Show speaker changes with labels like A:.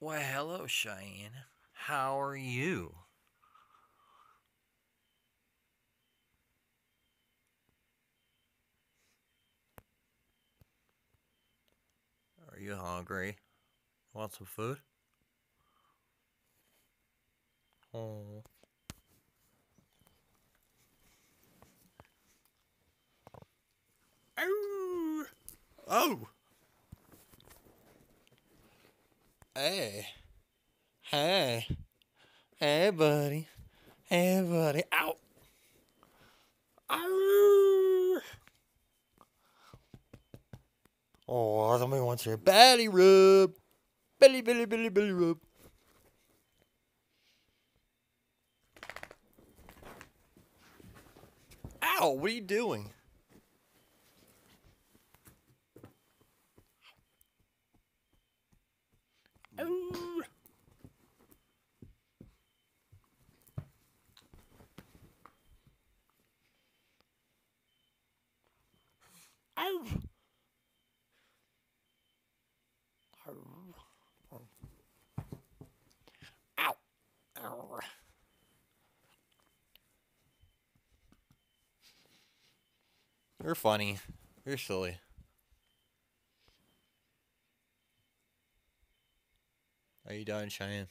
A: Why, hello, Cheyenne. How are you? Are you hungry? Want some food? Oh. Oh. Oh. Hey. Hey. Hey, buddy. Hey, buddy. Ow. Ow. Oh, somebody wants your belly rub. Belly, belly, belly, belly rub. Ow, what are you doing? Ow. Ow. Ow. Ow. You're funny. You're silly. Are you done, Cheyenne?